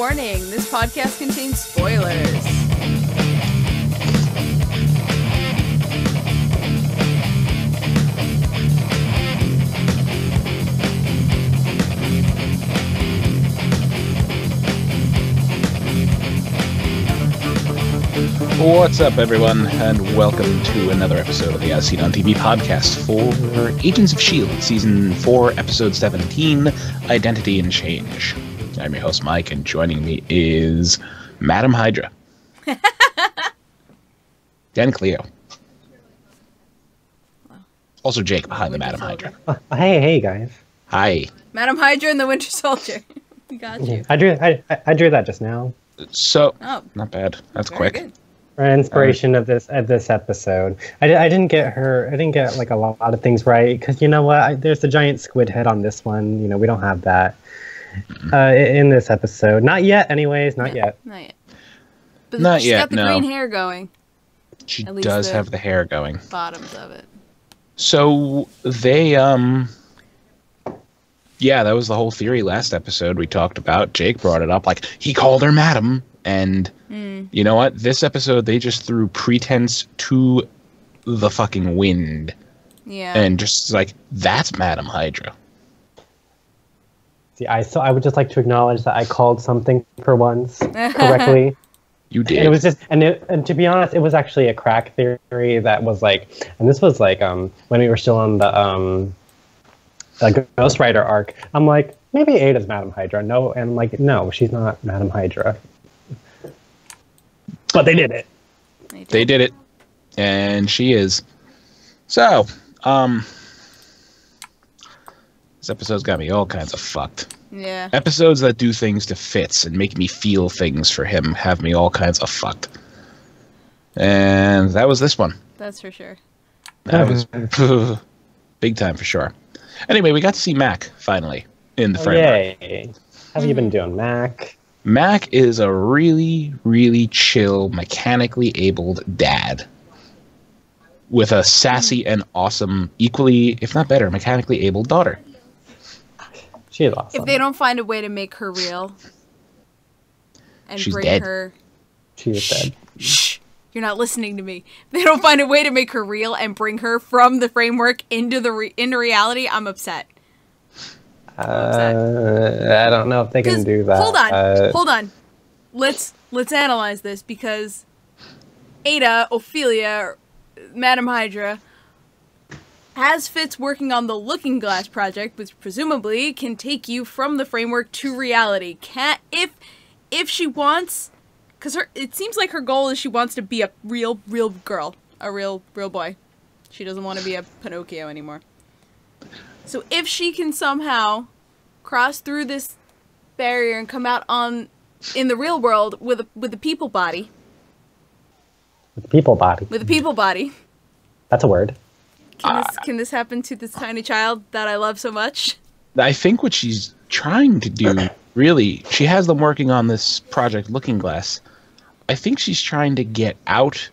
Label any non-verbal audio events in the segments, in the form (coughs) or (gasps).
warning this podcast contains spoilers. What's up, everyone, and welcome to another episode of the As Seen on TV podcast for Agents of S.H.I.E.L.D., Season 4, Episode 17 Identity and Change. I'm your host, Mike, and joining me is Madam Hydra. (laughs) and Clio. Also, Jake behind the Madam Hydra. Oh, hey, hey, guys. Hi. Madam Hydra and the Winter Soldier. (laughs) we got you. I drew I, I- I drew that just now So, Oh, not bad. That's very quick. good. for inspiration of this of this episode. I, I didn't get her. I didn't get like a lot of things right because you know what? I, there's a giant squid head on this one. You know we don't have that uh, in this episode. Not yet, anyways. Not Yeah, yet. Not yet. But Not she's yet, got the no. green hair going, She At does the- have the hair going. bottoms of it. So they um yeah, that was the whole theory last episode we talked about. Jake brought it up like he called her madam and Hmm. you know what? This episode they just threw pretense to the fucking wind Yeah. and just like that's Madam Hydra. See, I so I would just like to acknowledge that I called something for once correctly. (laughs) You did. And it was just, and, it, and to be honest, it was actually a crack theory that was like, and this was like um when we were still on the um the Ghost Rider arc. I'm like, maybe Ada's Madam Hydra. No, and I'm like, no, she's not Madam Hydra. But they did it. they did it. And she is. So, um this episode's got me all kinds of fucked. Yeah. episodes that do things to Fitz and make me feel things for him have me all kinds of fucked. And that was this one. That's for sure. That was (laughs) big time for sure. Anyway, we got to see Mac finally in the Oh, framework. yay. How have you been hmm. doing, Mac? Mac is a really, really chill, mechanically abled dad with a sassy hmm. and awesome, equally, if not better, mechanically abled daughter. She is awesome. If they don't find a way to make her real and She's bring dead. her she is dead. Shh. You're not listening to me. If they don't find a way to make her real and bring her from the framework into the re- into reality, I'm upset. Uh, I don't know if they can do that. Hold on. Uh, hold on. Let's let's analyze this because Ada, Ophelia, Madam Hydra has Fitz working on the Looking Glass project, which presumably can take you from the framework to reality. Can if if she wants cuz her it seems like her goal is she wants to be a real real girl, a real real boy. She doesn't want to be a Pinocchio anymore. So if she can somehow cross through this barrier and come out on in the real world with a with a people body, With a people body. with a people body, That's a word. Can this uh, can this happen to this tiny child that I love so much? I think what she's trying to do, really, she has them working on this project Looking Glass. I think she's trying to get out.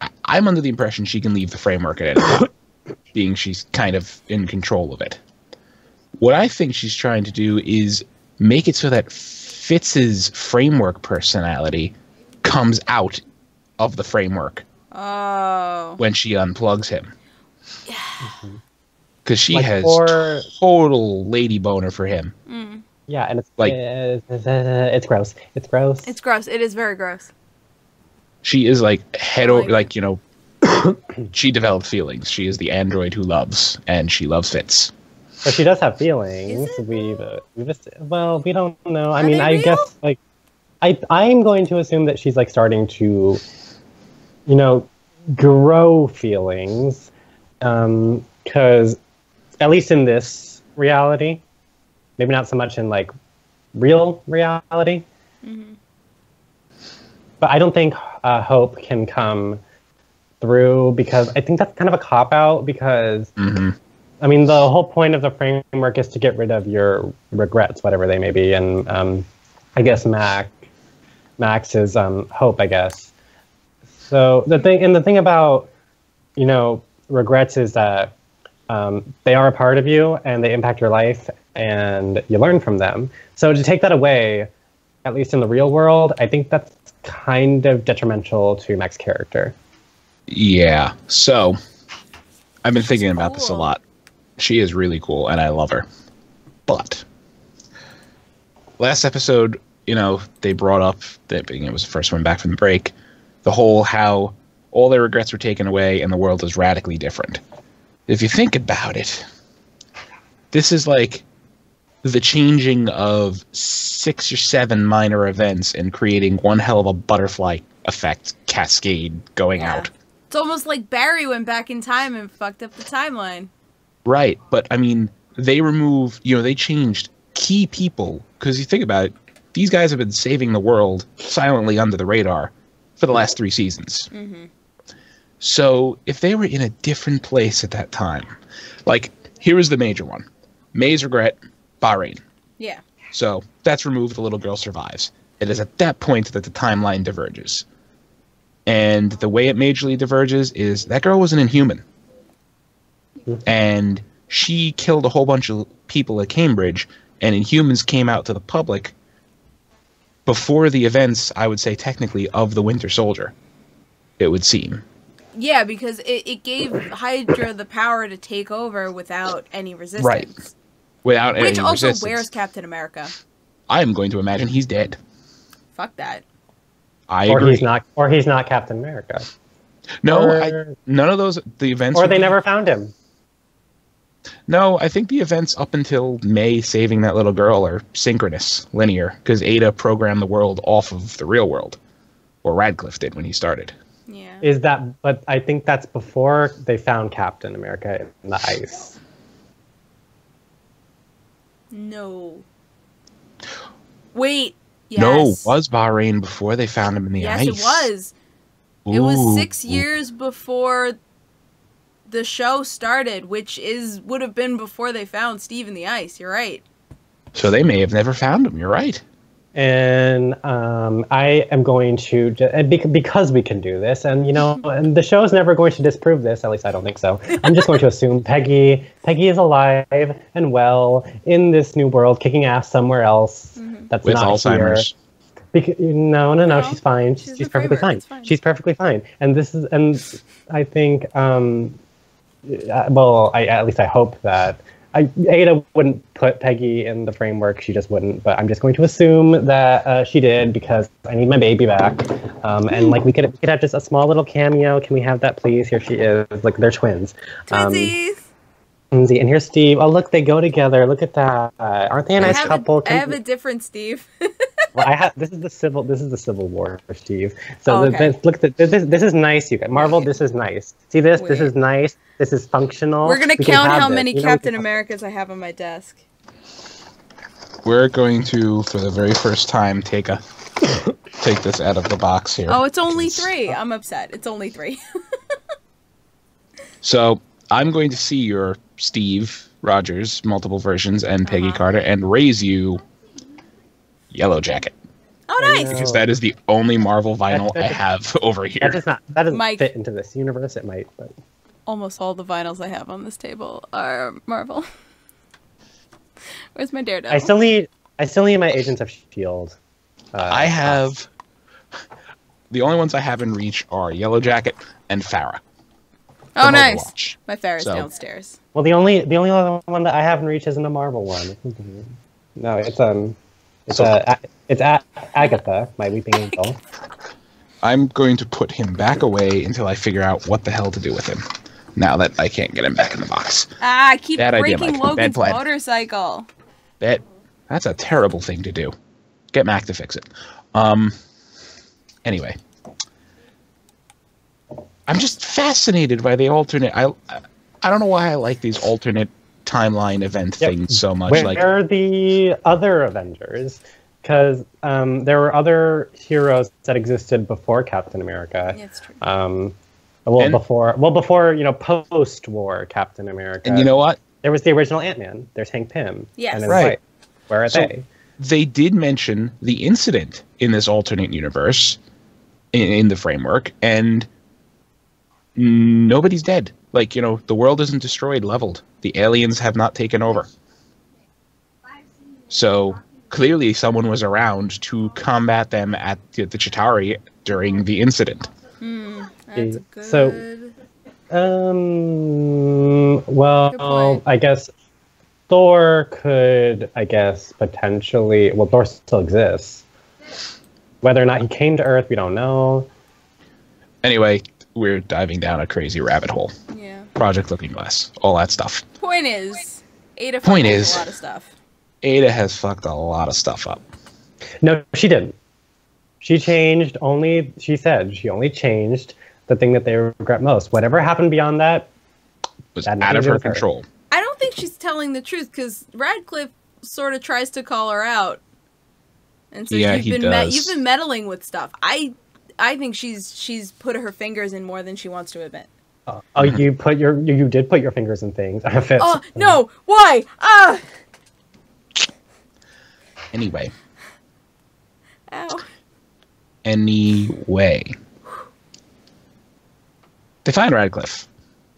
I- I'm under the impression she can leave the framework at any time, (coughs) being she's kind of in control of it. What I think she's trying to do is make it so that Fitz's framework personality comes out of the framework Oh, when she unplugs him. Because she Like, has or- total lady boner for him. Yeah, and it's Like- like it's, it's gross. It's gross. it's gross. It is very gross. She is like head over, like like you know, (coughs) she developed feelings. She is the android who loves, and she loves Fitz. But she does have feelings. We've uh, we've just, well, we don't know. I Are mean, I real? guess like I I'm going to assume that she's like starting to, you know, grow feelings, um, because at least in this reality, maybe not so much in like real reality. But I don't think uh, hope can come through because I think that's kind of a cop out because hmm I mean, the whole point of the framework is to get rid of your regrets, whatever they may be, and um, I guess Mac, Max is um, hope, I guess. So the thing, and the thing about, you know, regrets is that um, they are a part of you and they impact your life, and you learn from them. So to take that away, at least in the real world, I think that's kind of detrimental to Mac's character. Yeah. So I've been thinking about this a lot. She is really cool and I love her. But last episode, you know, they brought up that being it was the first one back from the break, the whole how all their regrets were taken away and the world is radically different. If you think about it, this is like the changing of six or seven minor events and creating one hell of a butterfly effect cascade going Yeah. out. It's almost like Barry went back in time and fucked up the timeline. Right, but I mean, they removed, you know, they changed key people because you think about it, these guys have been saving the world silently under the radar for the last three seasons. Mm-hmm. So if they were in a different place at that time, like here is the major one: May's regret, Bahrain. Yeah. So that's removed. The little girl survives. It is at that point that the timeline diverges. And the way it majorly diverges is that girl was an inhuman. And she killed a whole bunch of people at Cambridge, and Inhumans came out to the public before the events, I would say technically, of the Winter Soldier. It would seem. Yeah, because it, it gave Hydra the power to take over without any resistance. Right. Without Which any also resistance. wears Captain America. I'm going to imagine he's dead. Fuck that. I or agree. he's not or he's not Captain America. no, or, I, none of those. The events. or they be- never found him. No, I think the events up until May saving that little girl are synchronous, linear, because Ada programmed the world off of the real world, or Radcliffe did when he started. Yeah. Is that but I think that's before they found Captain America in the ice. No. Wait. Yes. No, was Bahrain before they found him in the yes, ice? it was. It was six years before the show started, which is would have been before they found Steve in the ice. You're right. So they may have never found him. You're right. and um, I am going to and because we can do this, and you know, (laughs) and the show is never going to disprove this. At least I don't think so. I'm just going to assume (laughs) Peggy Peggy is alive and well in this new world, kicking ass somewhere else. That's With not Alzheimer's. here. Bec- no, no, no, No, she's fine. she's She's, perfectly framework, fine. fine. She's perfectly fine. And this is, and I think, um, well, I at least I hope that I, Ada wouldn't put Peggy in the framework. She just wouldn't. But I'm just going to assume that uh, she did because I need my baby back. Um, and like we could, we could have just a small little cameo. Can we have that, please? Here she is. Like they're twins. Um, Twinsies. Lindsay, and here's Steve. Oh, look, they go together. Look at that. Uh, aren't they a nice have couple? A, I have a different Steve. (laughs) well, I have. This is the civil. This is the Civil War, Steve. So Oh, the- okay. this, look, at this, this this is nice. You guys, Marvel. This is nice. See this? This is nice. This is functional. We're gonna We count how this. many You know, Captain Americas I have on my desk. We're going to, for the very first time, take a take this out of the box here. Oh, it's only three. I'm upset. It's only three. (laughs) So I'm going to see your Steve Rogers multiple versions and Peggy Uh-huh. Carter and raise you Yellow Jacket oh, nice. because that is the only Marvel vinyl I (laughs) have over here. That here. does not. That doesn't Mike. fit into this universe. It might, but Almost all the vinyls I have on this table are Marvel. (laughs) Where's my Daredevil? I still need. I still need my Agents of Shield. Uh, I have the only ones I have in reach are Yellow Jacket and Pharah. oh, nice. Overwatch. My Pharah's So- downstairs. Well, the only the only other one that I haven't reached isn't a Marvel one. (laughs) No, it's um, it's So- uh, A- it's a- Agatha, my weeping angel. (laughs) I'm going to put him back away until I figure out what the hell to do with him. Now that I can't get him back in the box. Ah, I keep Bad idea, breaking Mike. Bad Logan's plan. motorcycle. That that's a terrible thing to do. Get Mac to fix it. Um. Anyway, I'm just fascinated by the alternate. I I don't know why I like these alternate timeline event Yep. things so much. Where like are the other Avengers? Because um, there were other heroes that existed before Captain America. Yeah, it's true. Um, well, And- before well before you know post-war Captain America. and you know what? there was the original Ant Man. There's Hank Pym. Yes. and Right. wife. Where are So- they? They did mention the incident in this alternate universe in, in the framework, and nobody's dead. Like you know, the world isn't destroyed, leveled. The aliens have not taken over. So clearly someone was around to combat them at the, the Chitauri during the incident. That's good. So- Um. Well, Good. I guess Thor could, I guess, potentially. Well, Thor still exists. Whether or not he came to Earth, we don't know. Anyway, we're diving down a crazy rabbit hole. yeah. Project Looking Glass, all that stuff. Point is, Ada Point fucked is- a lot of stuff. Ada has fucked a lot of stuff up. No, she didn't. She changed only. She said she only changed the thing that they regret most. Whatever happened beyond that, was That out of nothing to do her with her. control. I don't think she's telling the truth because Radcliffe sort of tries to call her out, and so Yeah, you've he been does. you've been meddling with stuff. I I think she's she's put her fingers in more than she wants to admit. oh, you put your you, you did put your fingers in things. (laughs) Oh no! Why? Ah! Anyway, Ow! anyway. They find Radcliffe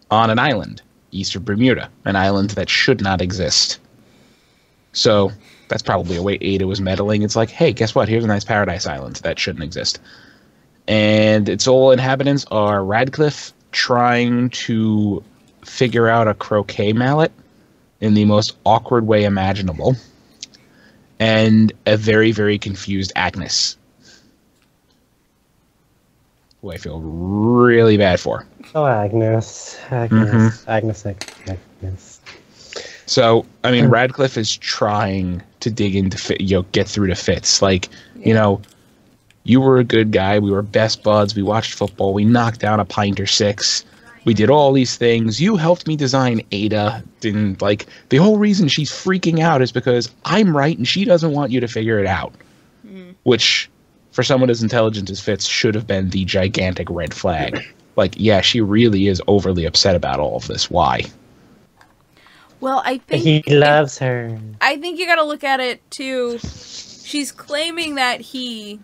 on an island east of Bermuda, an island that should not exist. So that's probably a way Ada was meddling. It's like, hey, guess what? Here's a nice paradise island that shouldn't exist. And its all inhabitants are Radcliffe trying to figure out a croquet mallet in the most awkward way imaginable, and a very, very confused Agnes who I feel really bad for. Oh, Agnes, Agnes, mm-hmm. Agnes, Agnes. So, I mean. Radcliffe is trying to dig into fit, you know, get through to Fitz. Like, you know, you were a good guy. We were best buds. We watched football. We knocked down a pint or six. We did all these things. You helped me design Ada. And like, the whole reason she's freaking out is because I'm right and she doesn't want you to figure it out. Mm-hmm. Which, for someone as intelligent as Fitz, should have been the gigantic red flag. (clears throat) Like, yeah, she really is overly upset about all of this. Why? Well, I think He loves her. I think you got to look at it too. She's claiming that he,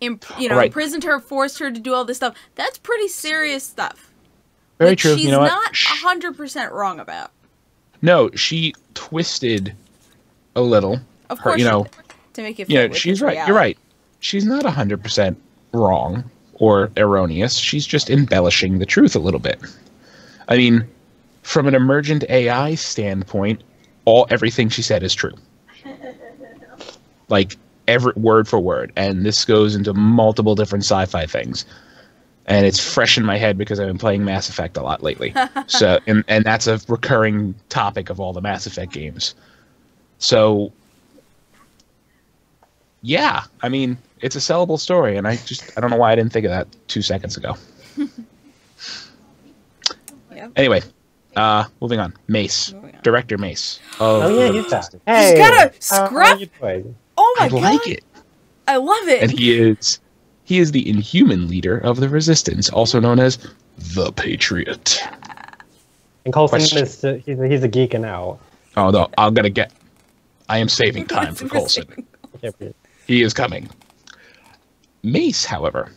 imp- you know, Right. imprisoned her, forced her to do all this stuff. That's pretty serious stuff. Very true. She's you know not hundred percent wrong about. No, she twisted a little. Of Her- course, you know, to make it. You fit know, she's right. You're right. She's not 100% wrong or erroneous. She's just embellishing the truth a little bit. I mean, from an emergent AI standpoint, all everything she said is true. (laughs) Like every word for word, and this goes into multiple different sci-fi things. And it's fresh in my head because I've been playing Mass Effect a lot lately. (laughs) so, and and that's a recurring topic of all the Mass Effect games. So, yeah, I mean, it's a sellable story, and I just I don't know why I didn't think of that two seconds ago. (laughs) Yep. Anyway, uh, moving on. Mace, Moving on. director Mace. Oh yeah, he's back. He's Hey, got a how are scruff- you doing? Oh my I god! like it, I love it. and he is he is the Inhuman leader of the Resistance, also known as the Patriot. And Coulson Question. is uh, he's a, he's a geeking out. Oh no, I'm gonna get. I am saving (laughs) time for Super Coulson. He is coming. Mace, however,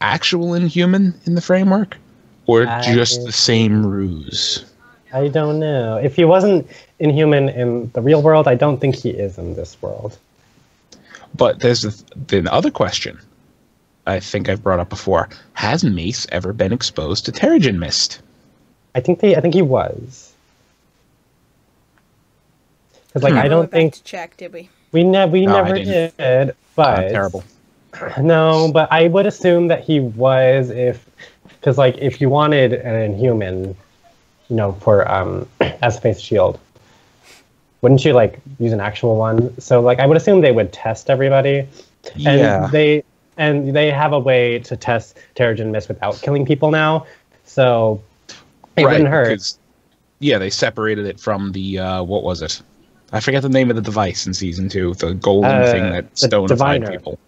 actual Inhuman in the framework, or I- just the same ruse? I don't know. If he wasn't inhuman in the real world, I don't think he is in this world. But there's the, the other question. I think I've brought up before. Has Mace ever been exposed to Terrigen Mist? I think they. I think he was. Because like Hmm. I don't went think to check, did we? we ne- we No, never didn't. did. But Uh, terrible. (clears throat) No, but I would assume that he was if, because like if you wanted an inhuman, you know, for um (clears throat) as a face shield, wouldn't you like use an actual one? So like I would assume they would test everybody, and yeah. they and they have a way to test Terrigen Mist without killing people now, so it wouldn't hurt. yeah, they separated it from the uh, what was it? I forget the name of the device in season two. The golden Uh, thing that the stonified people.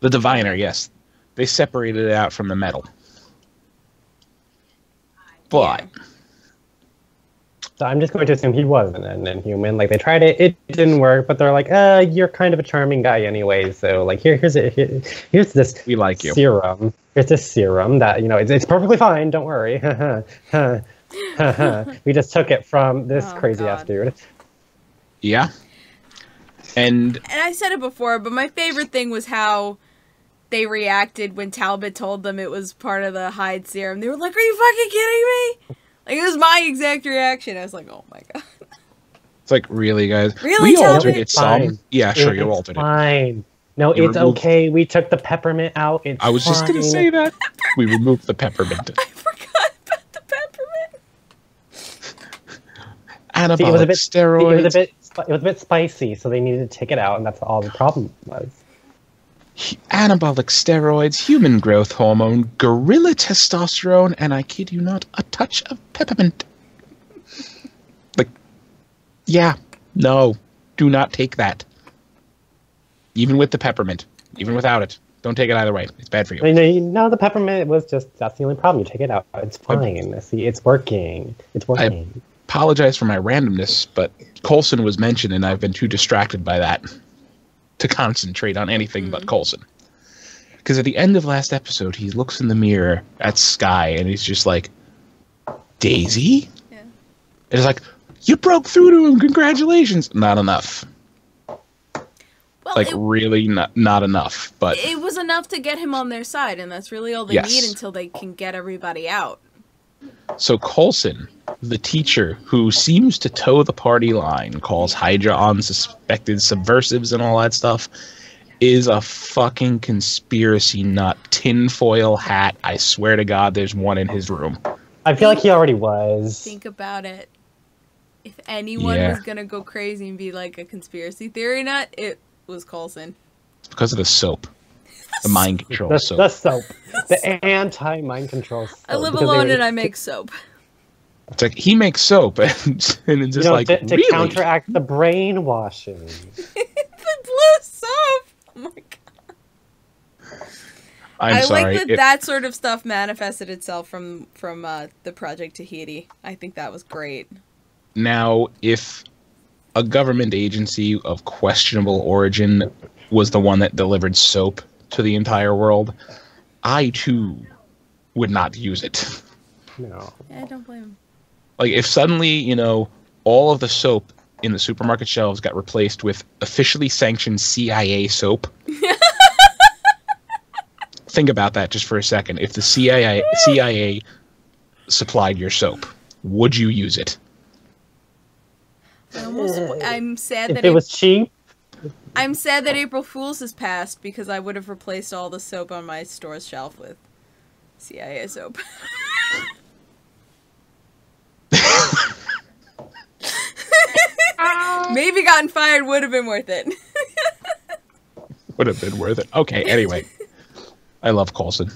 The diviner, yes. They separated it out from the metal. But So I'm just going to assume he wasn't an inhuman. Like they tried it, it didn't work, but they're like, uh, you're kind of a charming guy anyway. So like here, here's it. Here, here's this we like you. serum. Here's this serum that you know it's, it's perfectly fine. Don't worry. (laughs) we just took it from this Oh, crazy ass dude. Yeah. And And I said it before, but my favorite thing was how they reacted when Talbot told them it was part of the Hyde serum. They were like, "Are you fucking kidding me?" Like it was my exact reaction. I was like, "Oh my god." it's like, really, guys? Really, we Talbot? altered it some. Fine. Yeah, sure, you It's altered it. Fine. No, You it's removed- okay. We took the peppermint out. It's I was just gonna say that. We removed the peppermint. (laughs) I forgot about the peppermint. (laughs) Anabolic See, it was a bit- steroids. It was a bit. It was a bit spicy, so they needed to take it out, and that's all the problem was. Anabolic steroids, human growth hormone, gorilla testosterone, and I kid you not, a touch of peppermint. Like, yeah, no, do not take that. Even with the peppermint, even without it, don't take it either way. It's bad for I you. mean, you know, the peppermint was just that's the only problem. You take it out, it's fine. See, it's working. It's working. I Apologize for my randomness, but Coulson was mentioned, and I've been too distracted by that to concentrate on anything but mm-hmm. Coulson. Because at the end of last episode, he looks in the mirror at Skye, and he's just like, Daisy? Yeah. It's like, you broke through to him. Congratulations. Not enough. Well, Like it, really not not enough. But it was enough to get him on their side, and that's really all they Yes. need until they can get everybody out. So Coulson, the teacher who seems to toe the party line, calls Hydra unsuspected subversives and all that stuff, is a fucking conspiracy nut. Tinfoil hat. I swear to God, there's one in his room. I feel like he already was. Think about it. If anyone Yeah. was gonna go crazy and be like a conspiracy theory nut, it was Coulson. Because of the soap. The mind control The, soap. the soap, the anti-mind control. Soap, I live because alone and I make soap. It's like he makes soap, and, (laughs) and it's You just know, like to, to really? counteract the brainwashing. (laughs) the blue soap. Oh my god. I'm I sorry. like that If- that sort of stuff manifested itself from from uh, the Project Tahiti. I think that was great. now, if a government agency of questionable origin was the one that delivered soap to the entire world, I too would not use it. No. Yeah, I don't blame him. Like if suddenly, you know, all of the soap in the supermarket shelves got replaced with officially sanctioned CIA soap. (laughs) Think about that just for a second. If the CIA CIA supplied your soap, would you use it? I almost, I'm sad If that it Ap- was cheap, I'm sad that April Fools has passed because I would have replaced all the soap on my store's shelf with CIA soap. (laughs) Maybe gotten fired would have been worth it. (laughs) Would have been worth it. Okay, anyway. I love Coulson.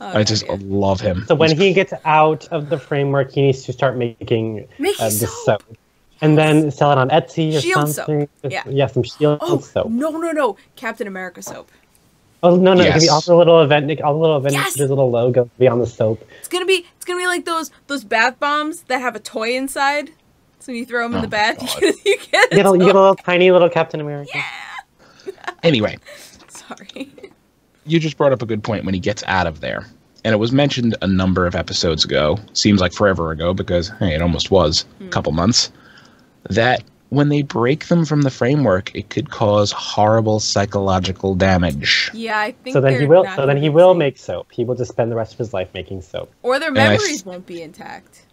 Oh, I just God, love him. so when He's- he gets out of the framework, he needs to start making Making uh, the soap. soap. And then sell it on Etsy or Shield soap. something. Yeah. yeah, some shield Oh soap. no no no! Captain America soap. Oh no, no, it could be Yes. all the little event, all the little event, Yes! there's little logo be on the soap. It's gonna be it's gonna be like those those bath bombs that have a toy inside. So when you throw them in Oh the bath, (laughs) you get, you get, You get, a, you get a little tiny little Captain America. Yeah. (laughs) Anyway, (laughs) Sorry. you just brought up a good point when he gets out of there. And it was mentioned a number of episodes ago, seems like forever ago because hey, it almost was a hmm. couple months, that when they break them from the framework, it could cause horrible psychological damage. Yeah, I think. So then he will. So then he will make soap. He will just spend the rest of his life making soap. or their I th- memories won't be intact.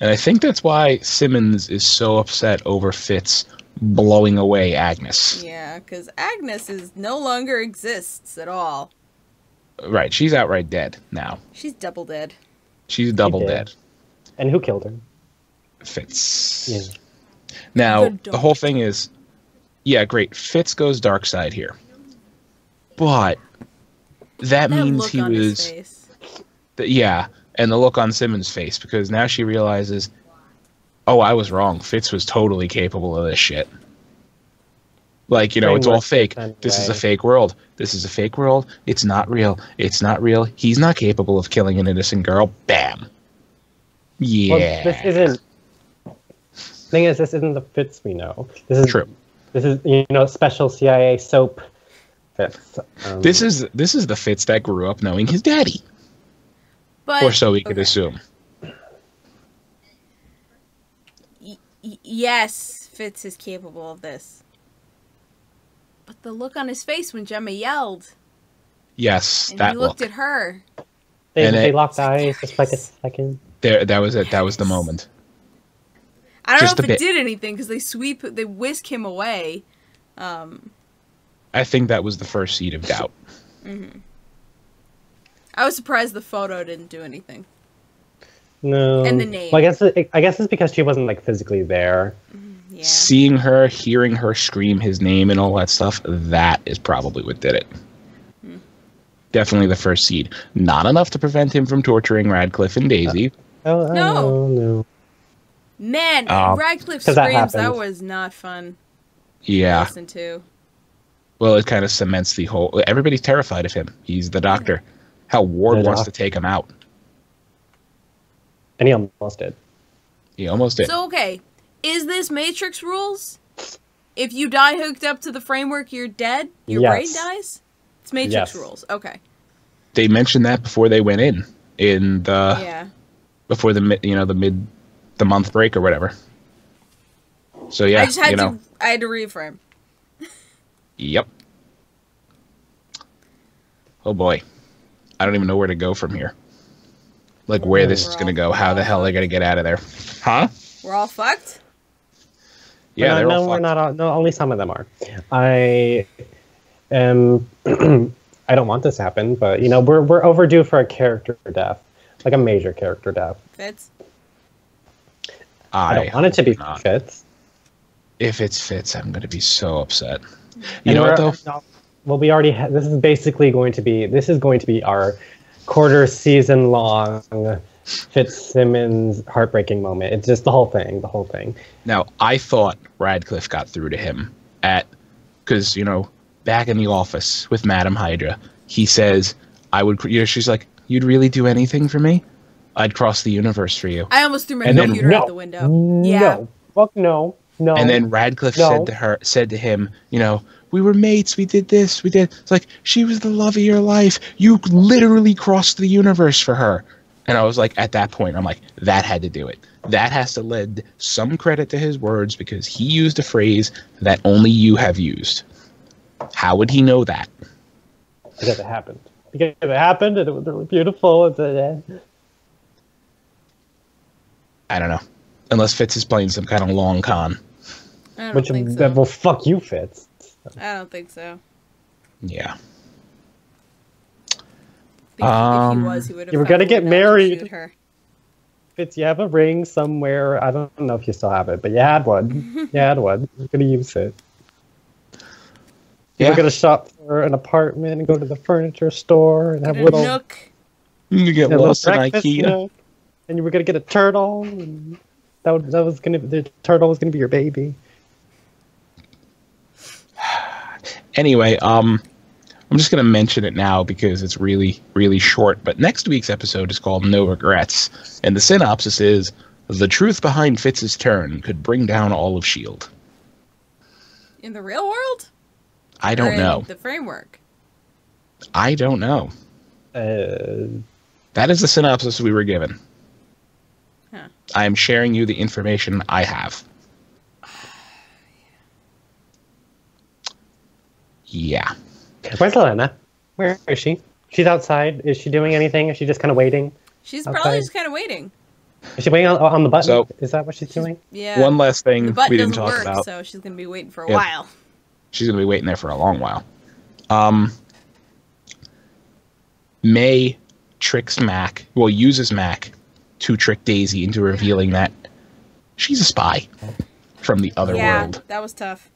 And I think that's why Simmons is so upset over Fitz blowing away Agnes. Yeah, because Agnes is no longer exists at all. Right, she's outright dead now. She's double dead. She's double did. dead. And who killed her? Fitz. Yeah. Now, The the whole thing is, yeah, great. Fitz goes dark side here, but that, That means look he on his was, face. th- yeah, and the look on Simmons' face because now she realizes, oh, I was wrong. Fitz was totally capable of this shit. Like you know, it's all fake. This is a fake world. This is a fake world. It's not real. It's not real. He's not capable of killing an innocent girl. Bam. Yeah. Well, this isn't. Thing is, this isn't the Fitz we know. This is True. This is you know special CIA soap. Fitz. Um, This is this is the Fitz that grew up knowing his daddy, But or so we could okay. assume. Y- yes, Fitz is capable of this. But the look on his face when Jemma yelled, Yes, and that he looked look. at her. They, And they it- locked eyes just like a second. There, that was it. That was the moment. I don't Just know if it bit. did anything because they sweep, they whisk him away. Um, I think that was the first seed of doubt. I was surprised the photo didn't do anything. No. And the name. Well, I guess it, I guess it's because she wasn't like physically there. Yeah. Seeing her, hearing her scream his name and all that stuff, that is probably what did it. Hmm. Definitely the first seed. Not enough to prevent him from torturing Radcliffe and Daisy. Oh No. no, no. Man, Um, Radcliffe 'cause that screams. That, happened. was not fun to yeah. listen to. Well, it kind of cements the whole. Everybody's terrified of him. He's the doctor. How Ward The wants doc- to take him out. And he almost did. He almost did. So okay, is this Matrix rules? If you die hooked up to the framework, you're dead. Your brain dies. It's Matrix Yes. rules. Okay. they mentioned that before they went in, in the yeah. before the mid, you know, the mid, the month break or whatever. So yeah, I just had you know, to. I had to reframe. yep. Oh boy, I don't even know where to go from here. Like where this We're is gonna all- go, how the hell are they gonna get out of there? Huh? We're all fucked. Yeah, no, they're no, all we're not. All, no, only some of them are. I am. (clears throat) I don't want this to happen, but you know, we're we're overdue for a character death, like a major character death. Fitz. I, I don't want it to be not. Fitz. If it fits, I'm gonna be so upset. You And know what though? Well, we already. Ha- this is basically going to be. This is going to be our quarter season long Fitzsimmons heartbreaking moment. It's just the whole thing. The whole thing. Now, I thought Radcliffe got through to him at because you know back in the office with Madam Hydra, he says, "I would." You know, she's like, "You'd really do anything for me? I'd cross the universe for you." I almost threw my And then- computer no, out the window. Yeah. No. Fuck no. No. And then Radcliffe No. said to her, said to him, "You know, we were mates. We did this. We did." It's like she was the love of your life. You literally crossed the universe for her. And I was like, at that point, I'm like, that had to do it. That has to lend some credit to his words because he used a phrase that only you have used. How would he know that? because it happened. Because it happened, and it was really beautiful. And then, I don't know. Unless Fitz is playing some kind of long con. I don't which think that so. will fuck you, Fitz. I don't think so. Yeah. I if Um, he was, he would have. you were gonna get married. Her. Fitz, you have a ring somewhere. I don't know if you still have it, but you had one. (laughs) you had one. You're gonna use it. Yeah. You're gonna shop for an apartment and go to the furniture store and have a little, nook. You get little lost in IKEA. nook, and you were gonna get a turtle. And that was, that was gonna the turtle was gonna be your baby. Anyway, um, I'm just going to mention it now because it's really, really short. But next week's episode is called No Regrets. And the synopsis is The truth behind Fitz's turn could bring down all of S.H.I.E.L.D. In the real world? I don't in know. The framework. I don't know. Uh, That is the synopsis we were given. Huh. I am sharing you the information I have. Yeah. where's Elena? Where is she? She's outside. Is she doing anything? Is she just kind of waiting? She's Okay. probably just kind of waiting. Is she waiting on, on the button? So- is that what she's doing? Yeah. One last thing the button we didn't doesn't talk work, about. so she's gonna be waiting for a Yeah. while. She's going to be waiting there for a long while. Um, May tricks Mac, well, uses Mac to trick Daisy into revealing that she's a spy from the other yeah, world. that was tough.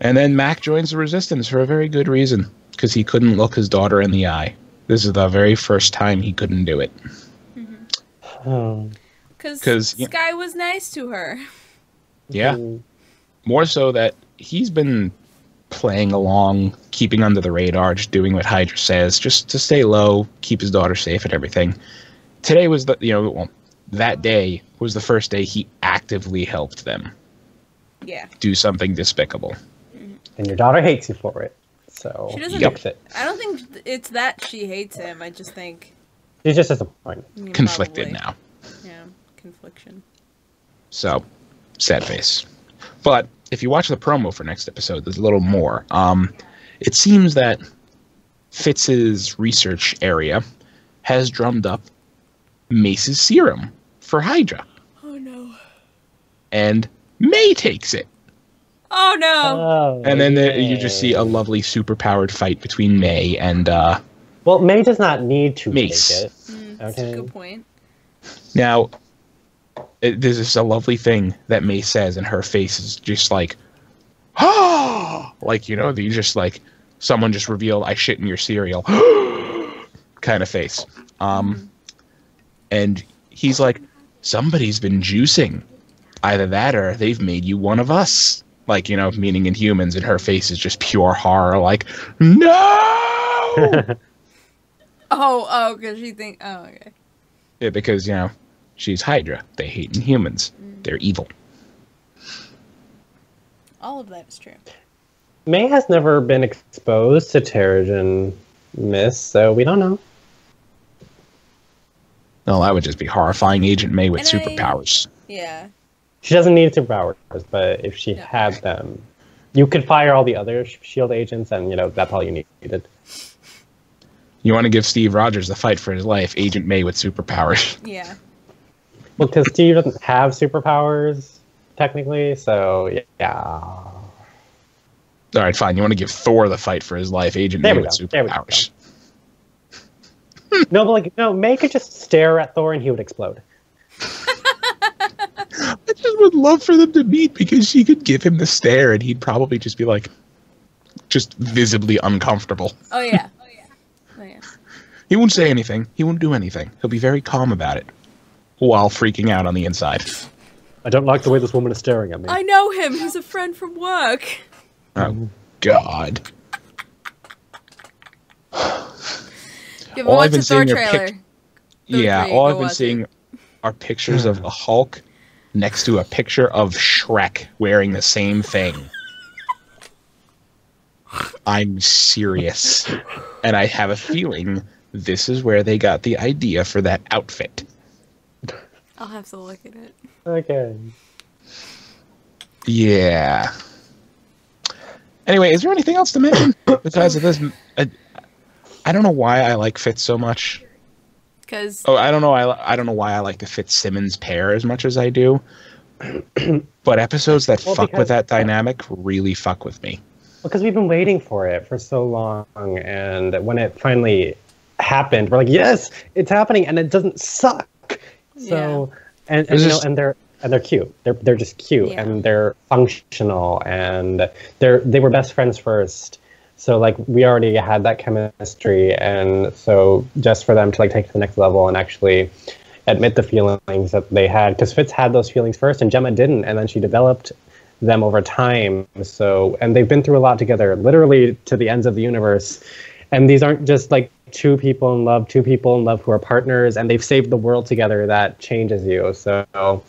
And then Mac joins the resistance for a very good reason because he couldn't look his daughter in the eye. This is the very first time he couldn't do it. Oh. Because 'Cause, yeah. Skye was nice to her. Yeah. Mm. More so that he's been playing along, keeping under the radar, just doing what Hydra says, just to stay low, keep his daughter safe and everything. Today was the, you know, well, that day was the first day he actively helped them Yeah. do something despicable. And your daughter hates you for it. So She doesn't- fix it. I don't think it's that she hates him. I just think She's just disappointed. I mean, Conflicted probably. now. Yeah, confliction. So, sad face. But if you watch the promo for next episode, there's a little more. Um, it seems that Fitz's research area has drummed up Mace's serum for Hydra, Oh no. and May takes it. Oh no. Oh, And then there, you just see a lovely superpowered fight between May and uh, Well, May does not need to Mace. take it. Mm, that's a okay. good point. now. It, there's this a lovely thing that May says, and her face is just like, ah, like you know, you just like someone just revealed I shit in your cereal, (gasps) kind of face. Um, and he's like, somebody's been juicing, either that or they've made you one of us. Like you know, meaning in humans, and her face is just pure horror, like no. (laughs) Oh, oh, because she think. Oh, okay. Yeah, because you know she's Hydra. They hate humans. Mm. They're evil. All of that is true. May has never been exposed to Terrigen Mist, so we don't know. Well, that would just be horrifying. Agent May with And I- superpowers. Yeah. She doesn't need superpowers, but if she Yeah. had them, you could fire all the other shield agents, and you know that's all you needed. You want to give Steve Rogers the fight for his life? Agent May with superpowers. (laughs) Yeah. Well, because Steve doesn't have superpowers technically, so yeah. All right, fine. You want to give Thor the fight for his life? Agent There May we with go. There we go. superpowers. (laughs) No, but like no, May could just stare at Thor and he would explode. (laughs) I just would love for them to meet because she could give him the stare, and he'd probably just be like, just visibly uncomfortable. Oh yeah. (laughs) oh yeah. Oh yeah. He won't say anything. He won't do anything. He'll be very calm about it, while freaking out on the inside. I don't like the way this woman is staring at me. I know him. He's a friend from work. Oh God. You All I've been seeing are trailer. pic- yeah, three, all I've been seeing it. are pictures of the Hulk next to a picture of Shrek wearing the same thing. I'm serious. And I have a feeling this is where they got the idea for that outfit. I'll have to look at it. Okay. Yeah. Anyway, is there anything else to mention besides of this? I, I don't know why I like Fitz so much. Because Oh, I don't know. I, I don't know why I like the Fitzsimmons pair as much as I do. (clears throat) but episodes that Well, fuck because- with that dynamic really fuck with me. Because we've been waiting for it for so long, and when it finally happened, we're like, "Yes, it's happening," and it doesn't suck. So, and, and It's you know, and they're and they're cute. They're they're just cute, Yeah. and they're functional, and they're they were best friends first. So like we already had that chemistry, and so just for them to like take it to the next level and actually admit the feelings that they had, because Fitz had those feelings first, and Jemma didn't, and then she developed them over time. So, and they've been through a lot together, literally to the ends of the universe. And these aren't just like two people in love, two people in love who are partners, and they've saved the world together. That changes you. So,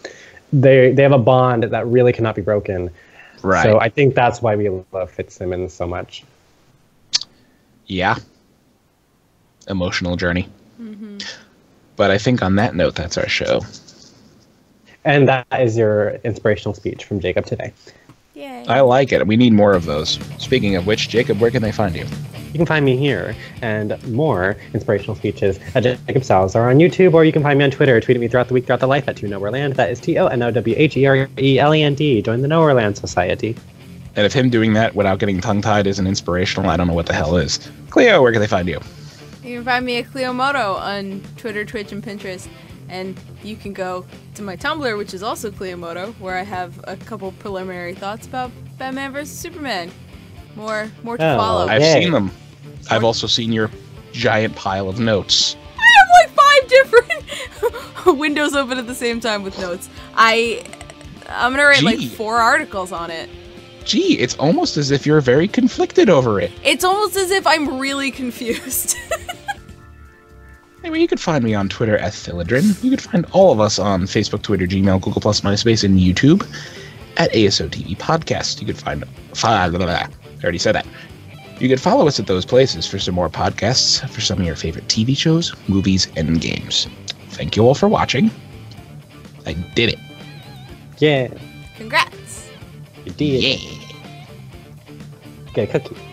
they they have a bond that really cannot be broken. Right. So I think that's why we love Fitzsimmons so much. Yeah. Emotional journey. Mm-hmm. But I think on that note, that's our show. And that is your inspirational speech from Jacob today. Yay. I like it. We need more of those. Speaking of which, Jacob, where can they find you? You can find me here and more inspirational speeches at Jacob Salazar on YouTube, or you can find me on Twitter. Tweet at me throughout the week, throughout the life at ToNowhereland. That is T O N O W H E R E L E N D. Join the Nowhere Land Society. And if him doing that without getting tongue tied isn't inspirational, I don't know what the hell is. Clio, where can they find you? You can find me at Cliomoto on Twitter, Twitch, and Pinterest. And you can go to my Tumblr, which is also Cliomoto, where I have a couple preliminary thoughts about Batman vs Superman. More, more to Oh, follow. I- I've Yay. seen them. I've also seen your giant pile of notes. I have like five different (laughs) windows open at the same time with notes. I, I'm gonna write like four articles on it. Gee, it's almost as if you're very conflicted over it. It's almost as if I'm really confused. (laughs) Anyway, you could find me on Twitter at Thilladren. You could find all of us on Facebook, Twitter, Gmail, Google Plus, MySpace, and YouTube at ASOTV Podcast. You could find blah, blah, blah. I already said that. You could follow us at those places for some more podcasts for some of your favorite TV shows, movies, and games. Thank you all for watching. I did it. Yeah. Congrats. You did Yeah. Get a cookie.